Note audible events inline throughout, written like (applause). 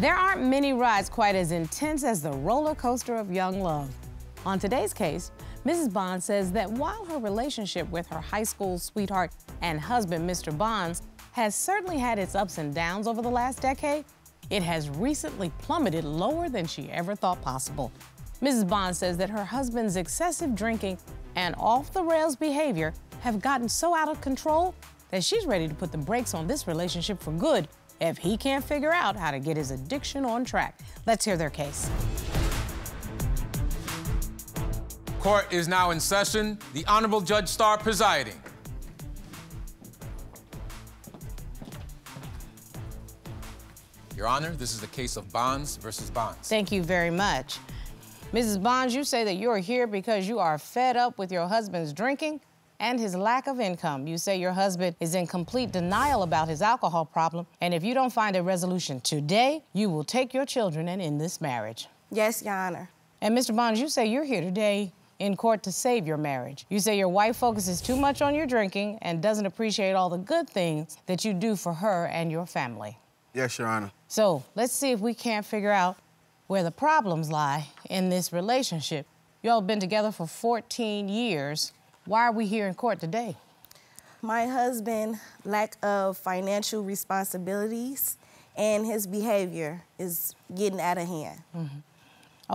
There aren't many rides quite as intense as the roller coaster of young love. On today's case, Mrs. Bond says that while her relationship with her high school sweetheart and husband, Mr. Bonds, has certainly had its ups and downs over the last decade, it has recently plummeted lower than she ever thought possible. Mrs. Bond says that her husband's excessive drinking and off the rails behavior have gotten so out of control that she's ready to put the brakes on this relationship for good if he can't figure out how to get his addiction on track. Let's hear their case. Court is now in session. The Honorable Judge Star presiding. Your Honor, this is the case of Bonds versus Bonds. Thank you very much. Mrs. Bonds, you say that you're here because you are fed up with your husband's drinking and his lack of income. You say your husband is in complete denial about his alcohol problem, and if you don't find a resolution today, you will take your children and end this marriage. Yes, Your Honor. And Mr. Bonds, you say you're here today in court to save your marriage. You say your wife focuses too much on your drinking and doesn't appreciate all the good things that you do for her and your family. Yes, Your Honor. So let's see if we can't figure out where the problems lie in this relationship. Y'all been together for 14 years. Why are we here in court today? My husband lack of financial responsibilities and his behavior is getting out of hand. Mm -hmm.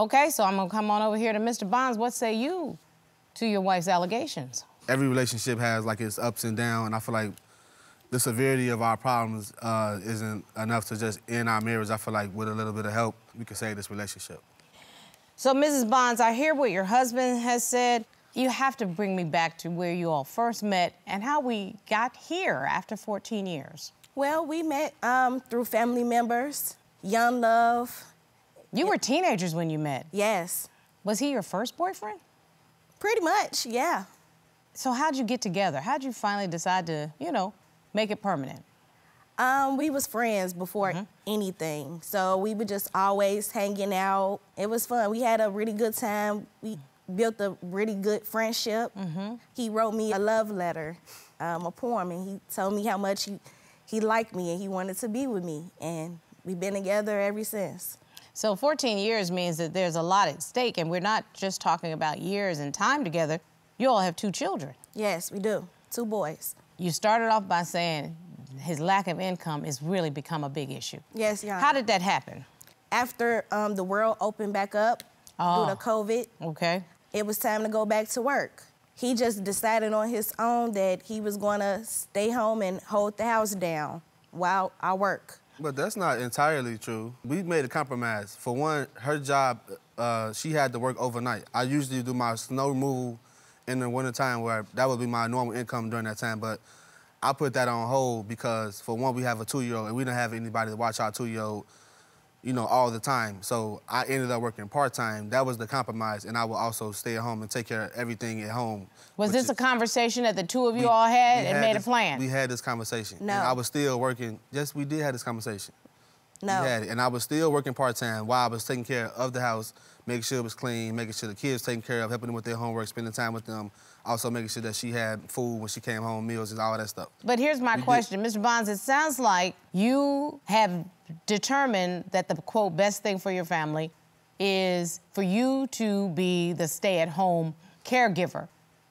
Okay, so I'm gonna come on over here to Mr. Bonds. What say you to your wife's allegations? Every relationship has like its ups and downs, and I feel like the severity of our problems uh, isn't enough to just end our marriage. I feel like with a little bit of help, we could save this relationship. So, Mrs. Bonds, I hear what your husband has said. You have to bring me back to where you all first met and how we got here after 14 years. Well, we met um, through family members, young love. You were teenagers when you met? Yes. Was he your first boyfriend? Pretty much, yeah. So how'd you get together? How'd you finally decide to, you know, make it permanent? Um, we was friends before mm -hmm. anything. So we were just always hanging out. It was fun. We had a really good time. We built a really good friendship. Mm -hmm. He wrote me a love letter, um, a poem, and he told me how much he, he liked me and he wanted to be with me. And we've been together ever since. So 14 years means that there's a lot at stake, and we're not just talking about years and time together. You all have two children. Yes, we do. Two boys. You started off by saying his lack of income has really become a big issue. Yes, yeah. How did that happen? After um, the world opened back up oh. due to COVID, okay. It was time to go back to work. He just decided on his own that he was going to stay home and hold the house down while I work. But that's not entirely true. We made a compromise. For one, her job, uh, she had to work overnight. I usually do my snow removal in the wintertime where that would be my normal income during that time. But I put that on hold because, for one, we have a two-year-old, and we don't have anybody to watch our two-year-old, you know, all the time. So I ended up working part-time. That was the compromise, and I would also stay at home and take care of everything at home. Was this is, a conversation that the two of you we, all had and had made this, a plan? We had this conversation. No. And I was still working. Yes, we did have this conversation. No. We had it. And I was still working part-time while I was taking care of the house, making sure it was clean, making sure the kids taken care of, helping them with their homework, spending time with them, also making sure that she had food when she came home, meals and all that stuff. But here's my we question, did. Mr. Bonds, it sounds like you have determined that the, quote, best thing for your family is for you to be the stay-at-home caregiver,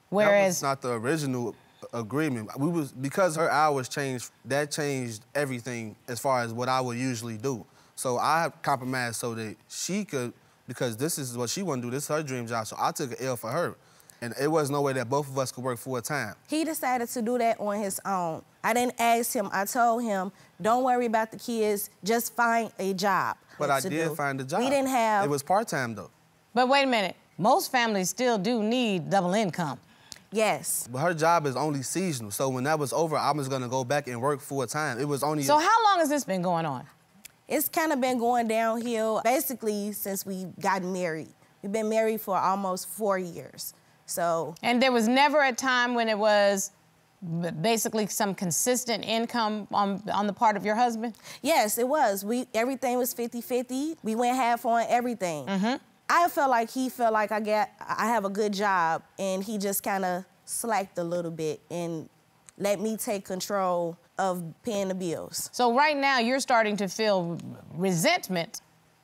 whereas... That was not the original agreement. We was, because her hours changed, that changed everything as far as what I would usually do. So I compromised so that she could because this is what she wanted to do. This is her dream job. So I took an L for her. And it was no way that both of us could work full time. He decided to do that on his own. I didn't ask him. I told him, don't worry about the kids. Just find a job. But I did do. find a job. We didn't have... It was part-time, though. But wait a minute. Most families still do need double income. Yes. But her job is only seasonal. So when that was over, I was going to go back and work full time. It was only... So how long has this been going on? It's kind of been going downhill basically since we got married. We've been married for almost four years. So. And there was never a time when it was basically some consistent income on, on the part of your husband? Yes, it was. We Everything was 50-50. We went half on everything. Mm -hmm. I felt like he felt like I got I have a good job and he just kind of slacked a little bit and let me take control of paying the bills. So right now you're starting to feel resentment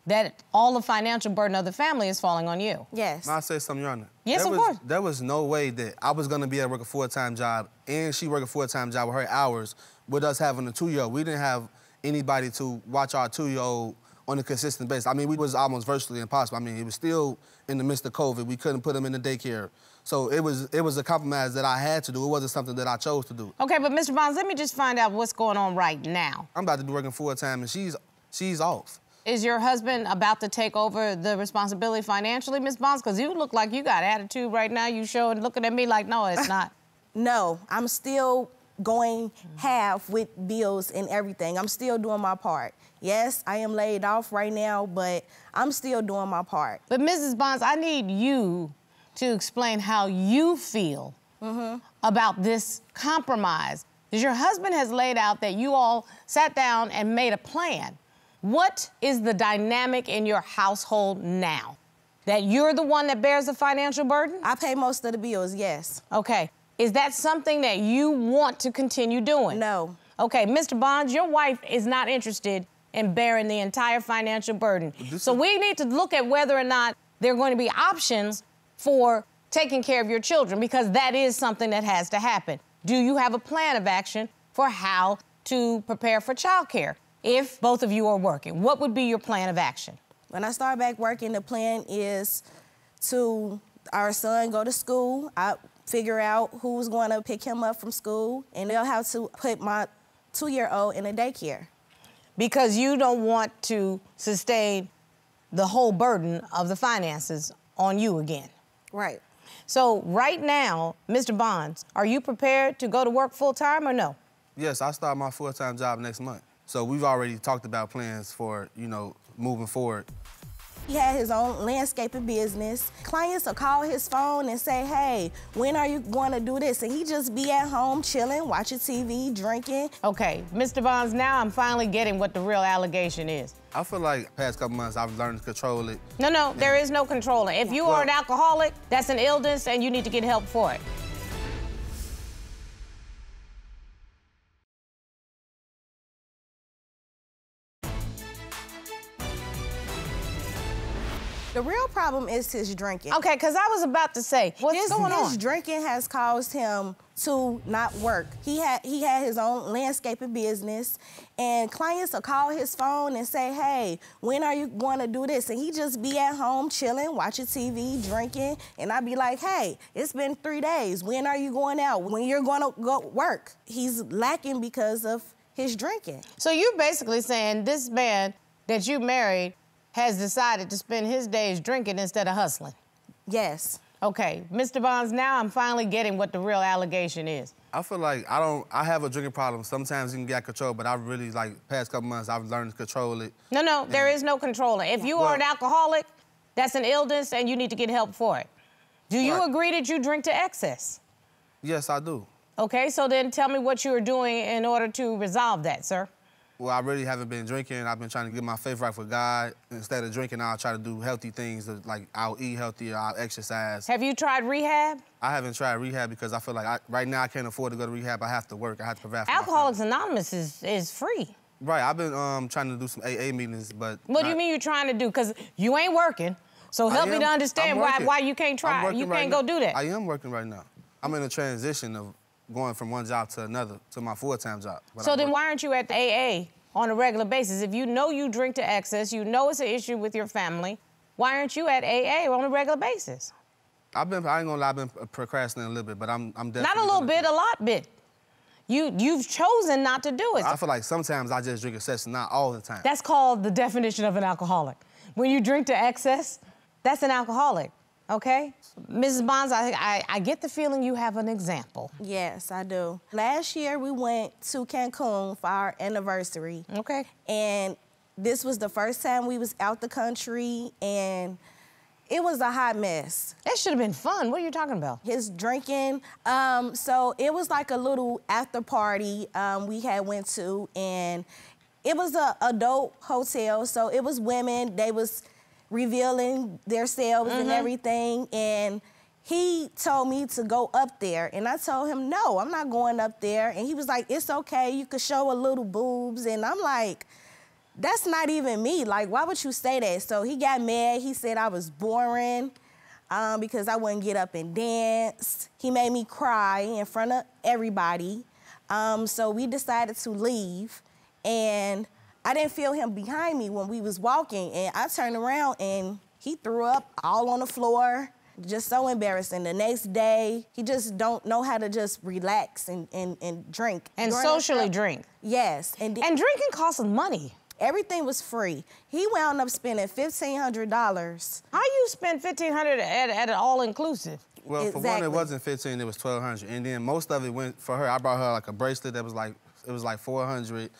that all the financial burden of the family is falling on you. Yes. May I say something, Your Honor? Yes, there of was, course. There was no way that I was gonna be able to work a full-time job and she work a full-time job with her hours with us having a two-year-old. We didn't have anybody to watch our two-year-old on a consistent basis. I mean, we was almost virtually impossible. I mean, it was still in the midst of COVID. We couldn't put him in the daycare. So it was it was a compromise that I had to do. It wasn't something that I chose to do. Okay, but Mr. Bonds, let me just find out what's going on right now. I'm about to be working full-time and she's she's off. Is your husband about to take over the responsibility financially, Ms. Bonds? Because you look like you got attitude right now. You showing, looking at me like, no, it's not. (laughs) No, I'm still going half with bills and everything. I'm still doing my part. Yes, I am laid off right now, but I'm still doing my part. But Mrs. Bonds, I need you to explain how you feel mm-hmm. about this compromise. Because your husband has laid out that you all sat down and made a plan. What is the dynamic in your household now? That you're the one that bears the financial burden? I pay most of the bills, yes. Okay. Is that something that you want to continue doing? No. Okay, Mr. Bonds, your wife is not interested in bearing the entire financial burden. This So is- we need to look at whether or not there are going to be options for taking care of your children because that is something that has to happen. Do you have a plan of action for how to prepare for childcare if both of you are working? What would be your plan of action? When I start back working, the plan is to our son go to school. I figure out who's going to pick him up from school, and they'll have to put my two-year-old in a daycare. Because you don't want to sustain the whole burden of the finances on you again. Right. So right now, Mr. Bonds, are you prepared to go to work full time or no? Yes, I start my full-time job next month. So we've already talked about plans for, you know, moving forward. He had his own landscaping business. Clients will call his phone and say, hey, when are you going to do this? And he just be at home chilling, watching TV, drinking. Okay, Mr. Bonds, now I'm finally getting what the real allegation is. I feel like past couple months I've learned to control it. No, no, there is no controlling. If you are an alcoholic, that's an illness and you need to get help for it. The real problem is his drinking. Okay, because I was about to say, what's his, going his on? drinking has caused him to not work. He had he had his own landscaping business, and clients will call his phone and say, "Hey, when are you going to do this?" And he just be at home chilling, watching TV, drinking, and I'd be like, "Hey, it's been three days. When are you going out? When you're going to go work?" He's lacking because of his drinking. So you're basically saying this man that you married has decided to spend his days drinking instead of hustling. Yes. Okay, Mr. Bonds, now I'm finally getting what the real allegation is. I feel like I don't. I have a drinking problem. Sometimes you can get control, but I really like past couple months I've learned to control it. No, no, there is no controlling. If you are an alcoholic, that's an illness and you need to get help for it. Do you Right. agree that you drink to excess? Yes, I do. Okay, so then tell me what you are doing in order to resolve that, sir. Well, I really haven't been drinking. I've been trying to get my faith right with God. Instead of drinking, I'll try to do healthy things. Like I'll eat healthier, I'll exercise. Have you tried rehab? I haven't tried rehab because I feel like I, right now I can't afford to go to rehab. I have to work. I have to provide. For my Alcoholics Anonymous is, is free. Right. I've been um, trying to do some AA meetings, but. What do you mean you're trying to do? Because you ain't working. So help me to understand why, why you can't try. You right can't go do that. I am working right now. I'm in a transition of going from one job to another to my full-time job. So I'm then why aren't you at the AA on a regular basis? If you know you drink to excess, you know it's an issue with your family, why aren't you at AA on a regular basis? I've been. I ain't gonna lie. I've been procrastinating a little bit, but I'm. I'm definitely. Not a little bit, a lot bit. You you've chosen not to do it. I feel like sometimes I just drink excess, not all the time. That's called the definition of an alcoholic. When you drink to excess, that's an alcoholic. Okay? Mrs. Bonds, I, I, I get the feeling you have an example. Yes, I do. Last year we went to Cancun for our anniversary. Okay. And this was the first time we was out the country and it was a hot mess. That should have been fun. What are you talking about? His drinking, um, so it was like a little after party um, we had went to and it was a adult hotel, so it was women, they was revealing themselves and everything and he told me to go up there, and I told him, no, I'm not going up there. And he was like, it's okay, you could show a little boobs. And I'm like, that's not even me. Like, why would you say that? So he got mad. He said I was boring um, because I wouldn't get up and dance. He made me cry in front of everybody. Um, so we decided to leave, and I didn't feel him behind me when we was walking. And I turned around and he threw up all on the floor just so embarrassing. The next day, he just don't know how to just relax and, and, and drink. And During socially the- drink. Yes. And, And drinking costs money. everything was free. He wound up spending $1,500. How you spend fifteen hundred at, at an all inclusive? Well, for one, it wasn't 15, it was 1200 And then most of it went for her. I brought her like a bracelet that was like, it was like 400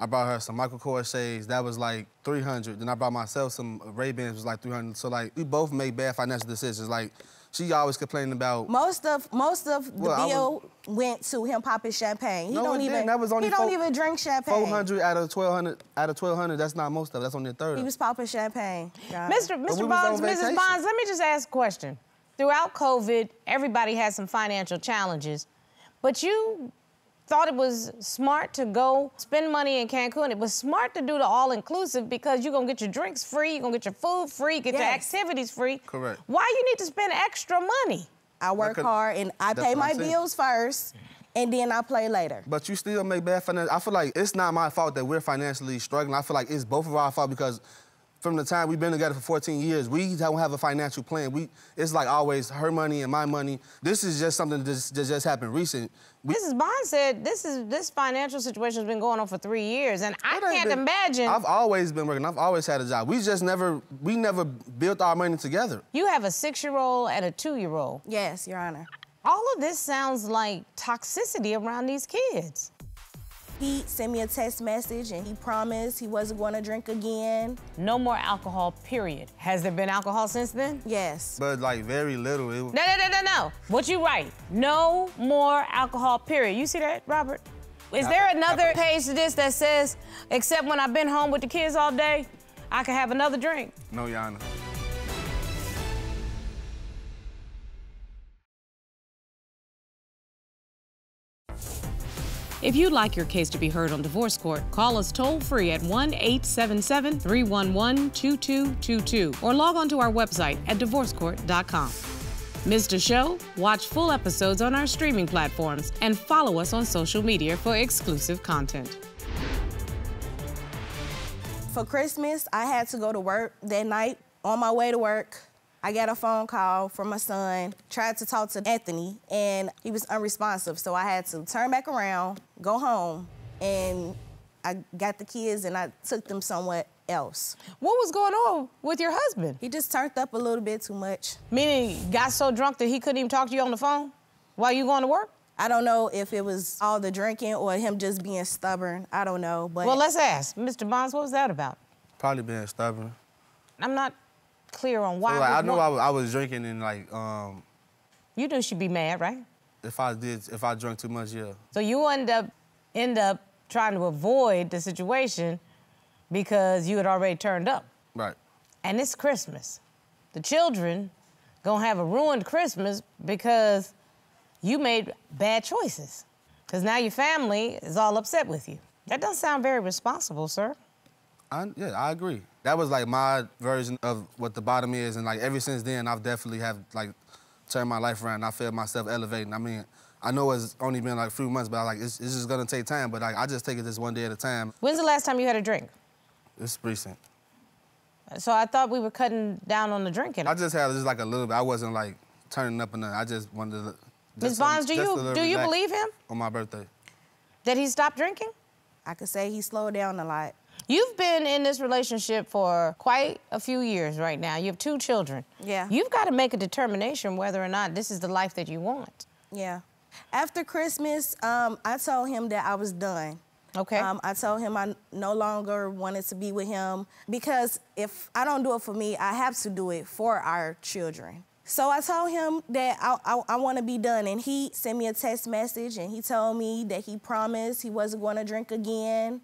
I bought her some Michael Kors shades, that was like 300 Then I bought myself some Ray-Bans, was like 300 So like, we both made bad financial decisions. Like, she always complaining about, Most of most of the Well, I bill went to him popping champagne. He No, don't it even didn't. That was only he don't even drink champagne. 400 out of 1200 out of 1200 that's not most of it, that's only a third He was popping champagne. God. Mr. Mr. was Bonds, Mrs. Bonds, let me just ask a question. Throughout COVID, everybody had some financial challenges, but you thought it was smart to go spend money in Cancun. It was smart to do the all inclusive because you're gonna get your drinks free, you're gonna get your food free, get your activities free. Correct. Why you need to spend extra money? I work could- hard and I pay my bills first, and then I play later. But you still make bad financial. I feel like it's not my fault that we're financially struggling. I feel like it's both of our fault because from the time we've been together for 14 years, we don't have a financial plan. We it's like always her money and my money. This is just something that just, that just happened recent. We, Mrs. Bond said this is this financial situation has been going on for three years, and I can't been- imagine I've always been working. I've always had a job. We just never we never built our money together. you have a six-year-old and a two-year-old. Yes, Your Honor. All of this sounds like toxicity around these kids. He sent me a text message and he promised he wasn't going to drink again. No more alcohol, period. Has there been alcohol since then? Yes. But like very little. It, No, no, no, no, no. What you write? No more alcohol, period. You see that, Robert? Is there another page to this that says, except when I've been home with the kids all day, I can have another drink? no, Your If you'd like your case to be heard on divorce court, call us toll free at 1 877 311 2222 or log on to our website at divorcecourt.com. Missed a show? Watch full episodes on our streaming platforms and follow us on social media for exclusive content. For Christmas, I had to go to work that night. On my way to work, I got a phone call from my son, tried to talk to Anthony, and he was unresponsive. So I had to turn back around, go home, and I got the kids and I took them somewhere else. What was going on with your husband? He just turned up a little bit too much. Meaning, got so drunk that he couldn't even talk to you on the phone while you going to work? I don't know if it was all the drinking or him just being stubborn. I don't know, but Well, let's ask. Mr. Bonds, what was that about? Probably being stubborn. I'm not clear on why. So, like, I knew I was, I was drinking and like um, You knew she'd be mad, right? if I did if I drank too much, yeah. So you end up end up trying to avoid the situation because you had already turned up. Right. And it's Christmas. The children gonna have a ruined Christmas because you made bad choices. Because now your family is all upset with you. That doesn't sound very responsible, sir. I, yeah, I agree. That was like my version of what the bottom is, and like ever since then, I've definitely have like turned my life around. I feel myself elevating. I mean, I know it's only been like a few months, but I like it's, it's just gonna take time. But like, I just take it just one day at a time. When's the last time you had a drink? It's recent. So I thought we were cutting down on the drinking. I just had just like a little bit. I wasn't like turning up or nothing. I just wanted to. Ms. Bonds, do you do you believe him On my birthday. that he stopped drinking? I could say he slowed down a lot. You've been in this relationship for quite a few years right now. You have two children. Yeah. You've got to make a determination whether or not this is the life that you want. Yeah. After Christmas, um, I told him that I was done. Okay. Um, I told him I no longer wanted to be with him because if I don't do it for me, I have to do it for our children. So I told him that I, I, I want to be done, and he sent me a text message and he told me that he promised he wasn't going to drink again.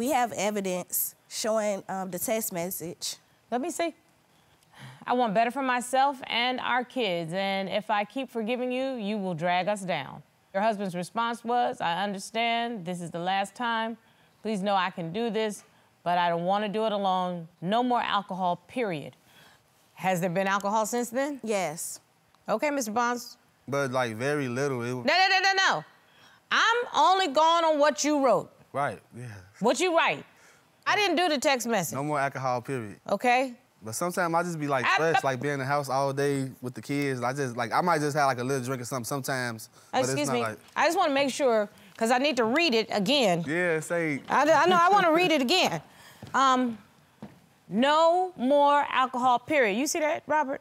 We have evidence showing um, the text message. Let me see. I want better for myself and our kids, and if I keep forgiving you, you will drag us down. Your husband's response was, I understand, this is the last time. Please know I can do this, but I don't want to do it alone. No more alcohol, period. Has there been alcohol since then? Yes. Okay, Mr. Bonds. But like very little. It, No, no, no, no, no. I'm only going on what you wrote. right, yeah. What you write. I didn't do the text message. No more alcohol, period. Okay? But sometimes I just be like stressed, like being in the house all day with the kids. I just like I might just have like a little drink or something sometimes. But Excuse it's not me. like I just want to make sure, because I need to read it again. yeah, say I, I know I want to read it again. Um, no more alcohol, period. You see that, Robert?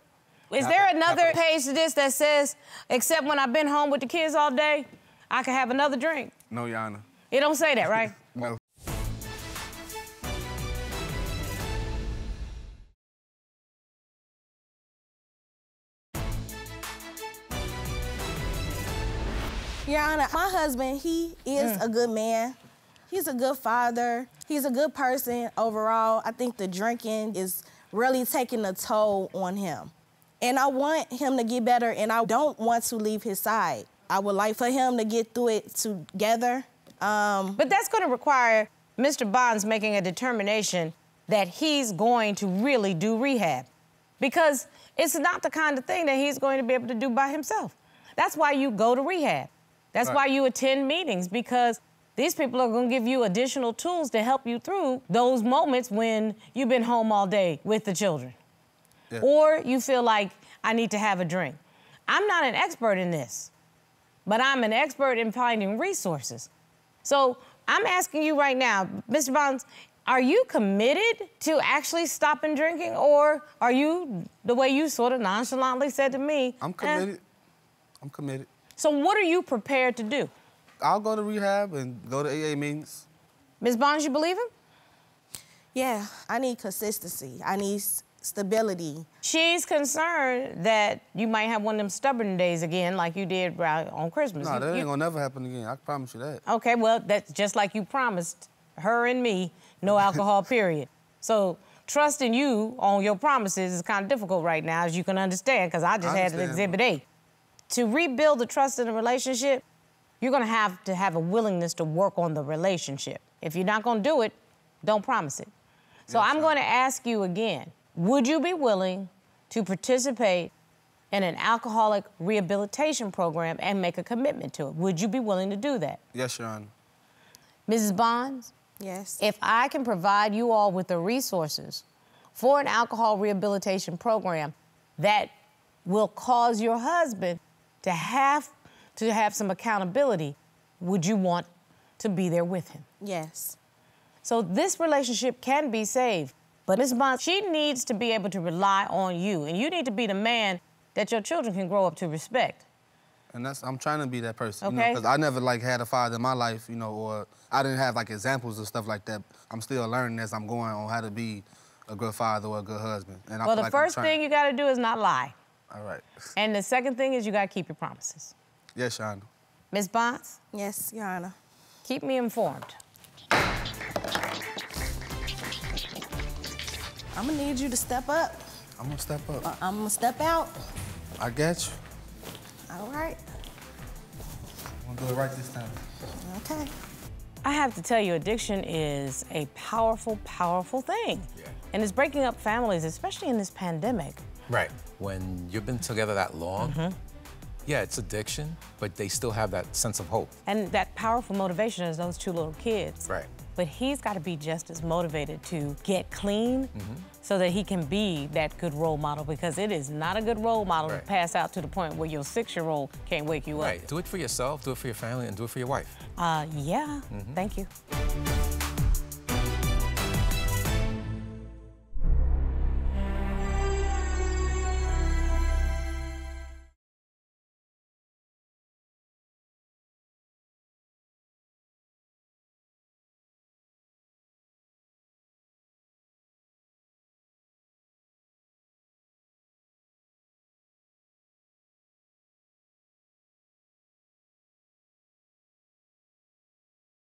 Is there another page to this that says, except when I've been home with the kids all day, I can have another drink? no, Honor. It don't say that, right? (laughs) No. Your Honor, my husband, he is Mm. a good man. He's a good father. He's a good person overall. I think the drinking is really taking a toll on him. And I want him to get better, and I don't want to leave his side. I would like for him to get through it together. Um, But that's going to require Mr. Bonds making a determination that he's going to really do rehab. Because it's not the kind of thing that he's going to be able to do by himself. That's why you go to rehab. That's Right. why you attend meetings, because these people are going to give you additional tools to help you through those moments when you've been home all day with the children. Yeah. Or you feel like I need to have a drink. I'm not an expert in this, but I'm an expert in finding resources. So I'm asking you right now, Mr. Bonds, are you committed to actually stopping drinking, or are you the way you sort of nonchalantly said to me? I'm eh, committed. I'm committed. So what are you prepared to do? I'll go to rehab and go to AA meetings. Ms. Bonds, you believe him? yeah, I need consistency. I need stability. She's concerned that you might have one of them stubborn days again, like you did right on Christmas. No, You- that you- ain't gonna never happen again. I promise you that. Okay, well, that's just like you promised her and me, no alcohol, (laughs) period. So trusting you on your promises is kind of difficult right now, as you can understand, because I just I had an exhibit A. To rebuild the trust in a relationship, you're gonna have to have a willingness to work on the relationship. If you're not gonna do it, don't promise it. So Yes, I'm ma'am. gonna ask you again, would you be willing to participate in an alcoholic rehabilitation program and make a commitment to it? Would you be willing to do that? Yes, Your Honor. Mrs. Bonds, Yes. if I can provide you all with the resources for an alcohol rehabilitation program that will cause your husband to have to have some accountability, would you want to be there with him? yes. So this relationship can be saved. But Ms. Bond, she needs to be able to rely on you, and you need to be the man that your children can grow up to respect. And that's I'm trying to be that person. You Okay. know, because I never like had a father in my life, you know, or I didn't have like examples of stuff like that. I'm still learning as I'm going on how to be a good father or a good husband. And I Well, feel the like I'm first thing you got to do is not lie. All right. And the second thing is you got to keep your promises. Yes, Your Honor. Ms. Bonds, Yes, Your Honor. keep me informed. I'm gonna need you to step up. I'm gonna step up. Uh, I'm gonna step out. I got you. All right. I'm gonna do it right this time. Okay. I have to tell you, addiction is a powerful, powerful thing. Yeah. And it's breaking up families, especially in this pandemic. Right. When you've been together that long, Mm-hmm. yeah, it's addiction, but they still have that sense of hope. And that powerful motivation is those two little kids. Right. But he's got to be just as motivated to get clean so that he can be that good role model because it is not a good role model Right. to pass out to the point where your six year old can't wake you up. Right. Do it for yourself, do it for your family, and do it for your wife. Uh, yeah. Thank you.